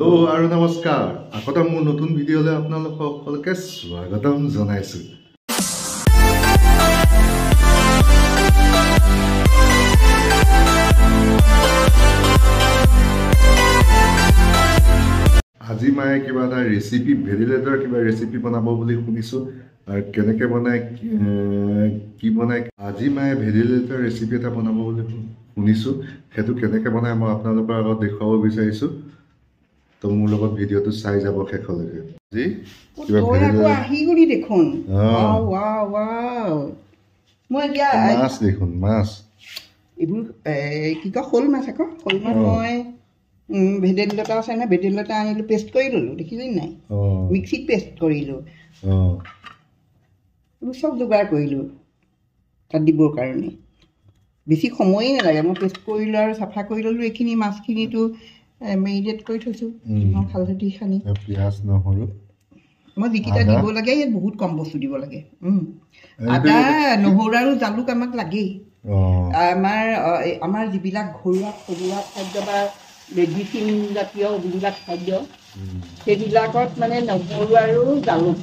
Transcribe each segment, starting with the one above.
Hello আৰু নমস্কাৰ। আগতে মোৰ নতুন ভিডিঅ'লৈ আপোনালোক সকলোকে স্বাগতম জনাইছোঁ। আজি মায়ে কিবা এটা ৰেচিপি ভেৰিলেটৰ কিবা ৰেচিপি বনাব বুলি শুনিছোঁ। আৰু কেনেকৈ এৰ, কি বনাই আজি মায়ে ভেৰিলেটৰ ৰেচিপি এটা বনাব বুলি শুনিছোঁ। সেইটো কেনেকৈ বনাই মই আপোনালোকৰ আগত দেখুৱাব বিচাৰিছোঁ। তো মোৰ লগত ভিডিঅ'টো চাই যাব শেষলৈকে। কিবা দেখোন। মই এতিয়া মাছ দেখোন মাছ। এইবোৰ কি কয় শ'ল মাছ আকৌ। শ'ল মাছ। মই ভেদাইলতা আছে নহয় ভেদাইলতা আনিলোঁ পেষ্ট কৰি ল'লোঁ দেখিলি নাই? মিক্সিত পেষ্ট কৰিলোঁ। এইবোৰ চব যোগাৰ কৰিলোঁ তাত দিবৰ কাৰণে। বেছি সময়েই নালাগে মই পেষ্ট কৰিলোঁ আৰু চাফা কৰি ল'লোঁ এইখিনি মাছখিনিতো। মেৰিনেট কৰি থৈছোঁ। নিমখ হালধি সানি। পিঁয়াজ নহৰু। মই যিকেইটা? দিব লাগে ইয়াত বহুত কম বস্তু দিব লাগে। আদা নহৰু আৰু জালুক আমাক লাগেই। আমাৰ আমাৰ যিবিলাক ঘৰুৱা থলুৱা খাদ্য বা মেডিচিন জাতীয় যিবিলাক খাদ্য। সেইবিলাকত মানে নহৰু আৰু জালুক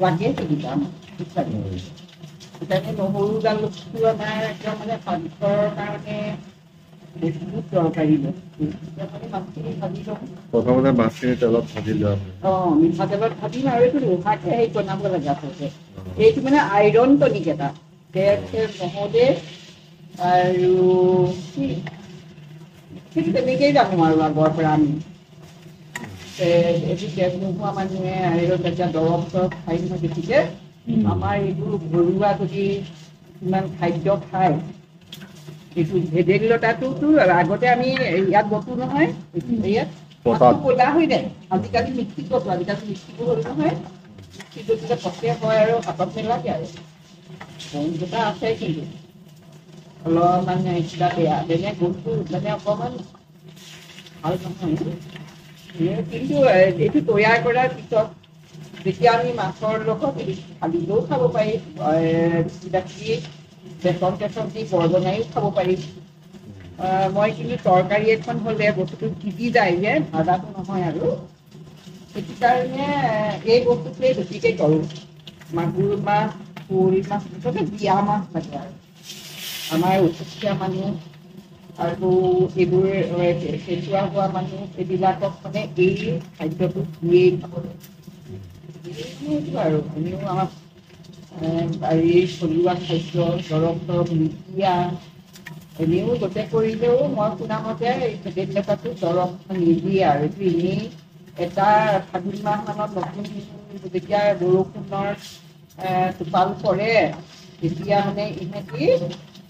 লাগে সেইকেইটা আমাক। সেইকাৰণে নহৰু জালুকটো আমাৰ একদম মানে স্বাস্থ্যৰ কাৰণে প্ৰথমতে মাছখিনি তেলত ভাজি লোৱা অঁ মিঠাতেলত ভাজিম আৰু এইটো লোহাকে হেৰি বনাব লাগে আচলতে। এইটো মানে আইৰণ টনিক এটা। তেল চেল নহ'লে আৰু কি সেইটো তেনেকেই জানো আৰু আগৰ পৰা আমি। এইটো তেজ নোহোৱা মানুহে আইৰণ জাতীয় দৰৱ চৰৱ খাই নহয় বেছিকে। আমাৰ এইবোৰ ঘৰুৱা যদি ইমান খাদ্য খায় এইটো ভেদাইলতাটোতো আগতে আমি ইয়াত বতো নহয় ইয়াত ক'লা হৈ যায় আজিকালি মিক্সিত বতো আজিকালি মিক্সিটো হ'ল নহয়। মিক্সিটো যেতিয়া পচে হয় আৰু হাতত নেলাগে আৰু। বনকেইটা আছে কিন্তু। অলপমান কিবা বেয়া যেনে গোন্ধটো মানে অকণমান ভাল নহয়। কিন্তু এইটো তৈয়াৰ কৰাৰ পিছত যেতিয়া আমি মাছৰ লগত খালিলেও খাব পাৰি। কিবা কিবি বেচন চেচন দি বৰ বনাইও খাব পাৰি মই কিন্তু তৰকাৰী এখন হ'লে বস্তুটো সিজি যায় যে ভাজাটো নহয় আৰু সেইটো কাৰণে এই বস্তুটোৱে বেছিকৈ কৰোঁ মাগুৰ মাছ শ'ল মাছ মুঠতে বিয়া মাছ লাগে আৰু আমাৰ উচুকীয়া মানুহ আৰু এইবোৰ কেঁচুৱা হোৱা মানুহ এইবিলাকক মানে এই খাদ্যটো দিয়েই খাবলৈ আৰু এনেও আমাৰ বাৰীৰ থলুৱা খাদ্য দৰৱ চৰব নিদিয়া এনেও গোটেই কৰিলেও মই শুনামতে ভেদাইলতাটো দৰৱ নিদিয়ে আৰু এইটো এনেই এটা ফাগুন মাহ মানত নতুন যেতিয়া বৰষুণৰ টোপাল পৰে তেতিয়া মানে ইহঁতি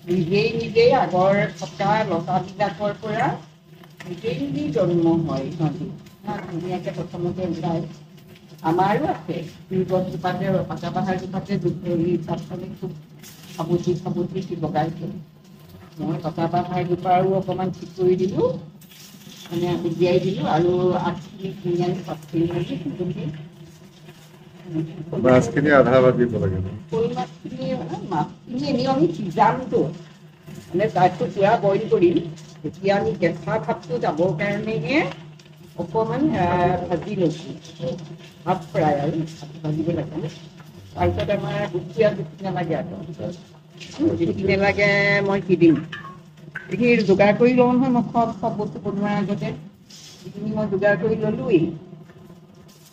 নিজেই নিজেই আগৰ থকা লতাবিলাকৰ পৰা নিজেই নিজেই জন্ম হয় ইহঁতি ইমান ধুনীয়াকৈ প্ৰথমতে ওলায় আমাৰো আছে। গছজোপাতে পাতা জোপাতে হেৰি তাত মানে খুব সামুদ্ৰি সামুদ্ৰি কি লগাইছে মই পাতা বাহাৰ জোপাৰো অকণমান ঠিক কৰি দিলোঁ। মানে উলিয়াই দিলোঁ আৰু আগখিনি কিনি আনি পাতখিনি মাৰি সুন্দৰকৈ মাছখিনি আধা ভাজিব লাগে ন? শ'ল মাছখিনি মানে মাছখিনি এনেও আমি সিজামতো মানে তাততো পূৰা বইল কৰিম তেতিয়া আমি কেঁচা ভাৱটো যাবৰ কাৰণেহে অকণমান ভাজি লৈছোঁ। হাফ ফ্ৰাই আৰু ভাজিব লাগে। তাৰপিছত আমাৰ দুখীয়া নালাগে আৰু। বেছি নালাগে মই কি দিম? এইখিনি যোগাৰ কৰি লওঁ নহয় মই চব চব বস্তু বনোৱাৰ আগতে। এইখিনি মই যোগাৰ কৰি ল'লোৱেই।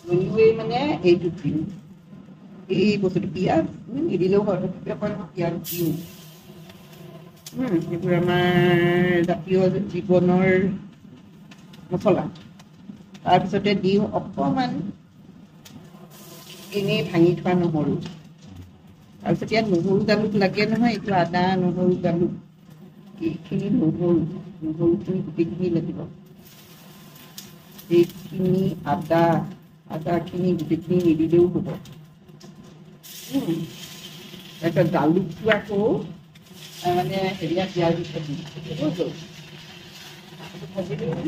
ল'লোৱেই মানে এইটো দিম এই বস্তুটো পিঁয়াজ নিদিলেও তথাপি অকণ পিঁয়াজ দিওঁ। এইবোৰ আমাৰ জাতীয় জীৱনৰ মছলা। তাৰপিছতে দিওঁ অকণমান। এনেই ভাঙি থোৱা নহৰু। তাৰপিছত ইয়াত নহৰু জালুক লাগে নহয় এইটো আদা নহৰু জালুক। এইখিনি নহৰু নহৰুখিনি গোটেইখিনি লাগিব। এইখিনি আদা আদাখিনি গোটেইখিনি নিদিলেও হ'ব। তাৰপিছত জালুকটো আকৌ মানে হেৰিয়া পিঁয়াজ দি দিম। ন?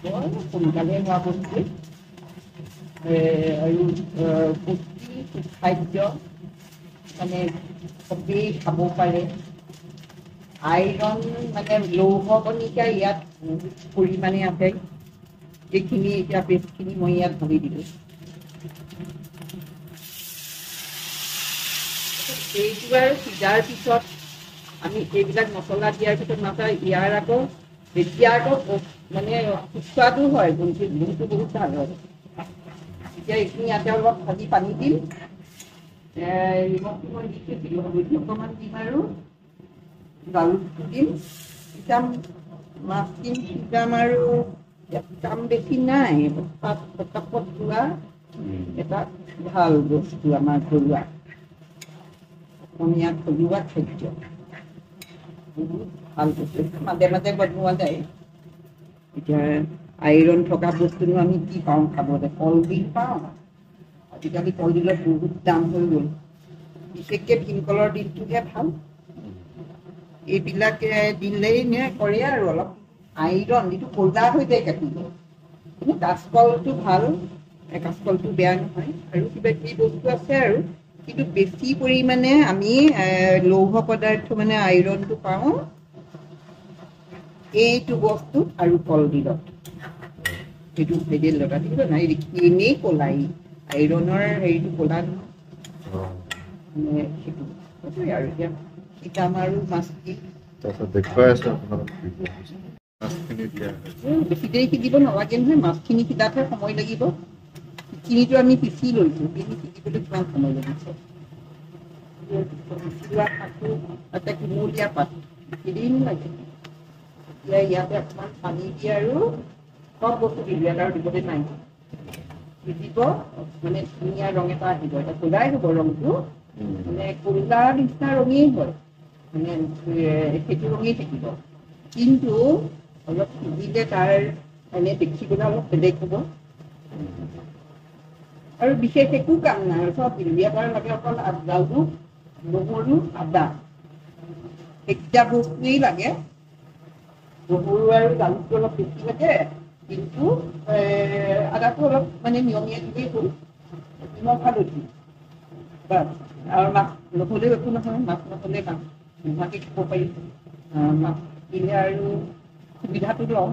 হোৱা বস্তু এ, আৰু আহ, পুষ্টি খাদ্য মানে চবেই খাব পাৰে আইৰণ মানে লৌহ কণিকা ইয়াত পৰিমাণে আছে এইখিনি এতিয়া পেষ্টখিনি মই ইয়াত ঢালি দিলোঁ এইটো আৰু সিজাৰ পিছত আমি এইবিলাক মছলা দিয়াৰ পিছত নাচাই ইয়াৰ আকৌ এতিয়া আকৌ মানে সুস্বাদু হয় গুণটো গুণটো বহুত ভাল হয়। এতিয়া এইখিনি ইয়াতে অলপ ভাজি পানী দিম। নিমখটো মই দি থৈছিলোঁ হালধি অকণমান দিম আৰু। জালুকটো দিম। সিজাম মাছ দিম সিজাম আৰু কাম বেছি নাই তাত পটাপট লোৱা এটা ভাল বস্তু আমাৰ ঘৰুৱা। অসমীয়া থলুৱা খাদ্য। বহুত ভাল বস্তু মাজে মাজে বনোৱা যায়। এতিয়া আইৰণ থকা বস্তুনো আমি কি পাওঁ খাবলৈ? কলডিল পাওঁ। আজিকালি কলডিলৰ বহুত দাম হৈ গ'ল। বিশেষকৈ ভীমকলৰ দিলটোহে ভাল। এইবিলাক দিলেই নে কৰে আৰু অলপ। আইৰণ যিটো ক'লা হৈ যায় কাটিব। কিন্তু কাঁচকলটো ভাল কাঁচকলটো বেয়া নহয়। আৰু কিবা কিবি বস্তু আছে আৰু। কিন্তু বেছি পৰিমাণে আমি লৌহ পদাৰ্থ মানে আইৰণটো পাওঁ। এইটো বস্তুত আৰু কলডিলত। সেইটো ভেদেলতা দেখিছ নাই এনেই ক'লাই। আইৰণৰ হেৰিটো ক'লা নহয়। মানে সেইটো। সেইটোৱে আৰু এতিয়া শিকাম আৰু মাছ বেছি নালাগে নহয় মাছখিনি সিজাতহে সময় লাগিব। আমি পিচি লৈছোঁ কিন্তু সিজিবলৈ কিমান সময় লাগিছে? পিচি লোৱা পাতটো তাতে কুমলীয়া পাত কেইদিন লাগে এতিয়া ইয়াতে অকণমান পানী দি আৰু চব বস্তু দিলোঁ আৰু দিবলৈ নাই। সিজিব মানে ধুনীয়া ৰং এটা আহিব। এটা ক'লাই হ'ব ৰংটো। মানে ক'লা নিচিনা ৰঙেই হয়। মানে সেইটো ৰঙেই থাকিব। কিন্তু অলপ সিজিলে তাৰ এনে দেখিবলৈ অলপ বেলেগ হ'ব। আৰু বিশেষ একো কাম নাই। আৰু চব দিলোঁ তাৰ লাগে অকল আ- জালুক নহৰু আদা। সেইকেইটা বস্তুৱেই লাগে। নহৰু আৰু অলপ বেছি লাগে কিন্তু আদাটো অলপ মানে নিয়মীয়া দিলেই হ'ল। নিমখ হালধি বাছ। আৰু মাছ নহ'লেও একো নহয় মাছ নহ'লে মাছ নোহোৱাকৈ খাব পাৰি। মাছ দিলে আৰু সুবিধাটো ল'ম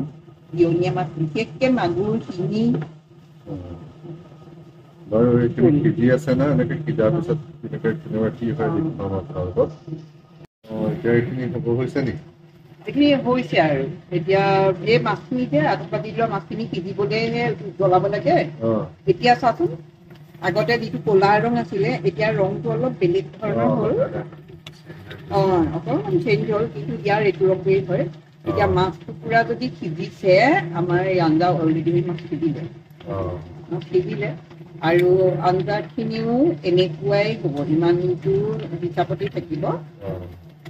নিয়মীয়া মাছ বিশেষকৈ মাগুৰ শিঙি। বাৰু এইখিনি সিজি আছে না? এনেকে সিজাৰ পিছত কেনেকৈ কেনেকুৱা কি হয় দেখুৱাম আপোনালোকক? অঁ এতিয়া এইখিনি হ'ব হৈছে নেকি এইখিনি হৈছে আৰু। এতিয়া এই মাছখিনি যে ৰাতিপুৱা দি লোৱা মাছখিনি সিজিবলৈহে জ্বলাব লাগে এতিয়া চাচোন আগতে যিটো ক'লা ৰং আছিলে এতিয়া ৰংটো অলপ বেলেগ ধৰণৰ হ'ল। অঁ অকণমান চেঞ্জ হ'ল কিন্তু ইয়াৰ এইটো ৰঙেই হয়। এতিয়া মাছ টুকুৰা যদি সিজিছে আমাৰ এই আঞ্জা অলৰেডি মাছ সিজিলে। মাছ সিজিলে। আৰু আঞ্জাখিনিও এনেকুৱাই হ'ব ইমানটো হিচাপতে থাকিব।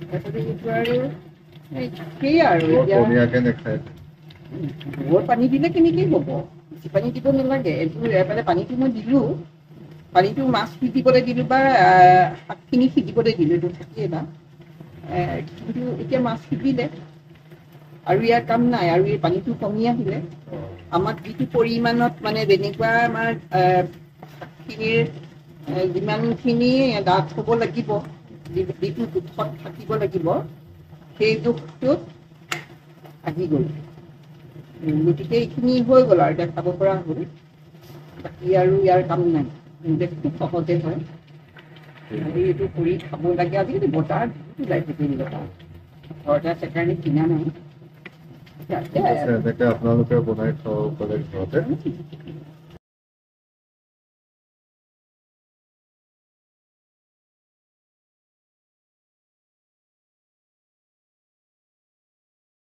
তাৰপিছতে সেইটো আৰু সেই আৰু বৰ এতিয়া? পনীয়াকৈ নাখায় বৰ পানী দিলে কেনেকে হ'ব? বেছি পানী দিব নালাগে। এইটো এফালে পানীটো মই দিলোঁ। পানীটো মাছ সিজিবলৈ দিলোঁ বা শাকখিনি সিজিবলৈ দিলোঁ। এইটো থাকেই বা কিন্তু এতিয়া মাছ সিজিলে। আৰু ইয়াৰ কাম নাই। আৰু এই পানীটো কমি আহিলে। আমাক যিটো পৰিমাণত মানে যেনেকুৱা আমাৰ শাকখিনিৰ যিমানখিনি ডাঠ হ'ব লাগিব যিটো জোখত থাকিব লাগিব সেই জোখটোত আহি গ'ল। গতিকে এইখিনি হৈ গ'ল আৰু এতিয়া খাব পৰা হ'ল। বাকী আৰু ইয়াৰ কাম নাই। খুব সহজে হয়। এইটো কৰি খাব লাগে। আজিকালি বজাৰত বহুত ওলাই থাকে এইবিলাক ঘৰতে আছে কাৰণে কিনা নাই। আপোনালোকে বনাই খাব পাৰে ঘৰতে।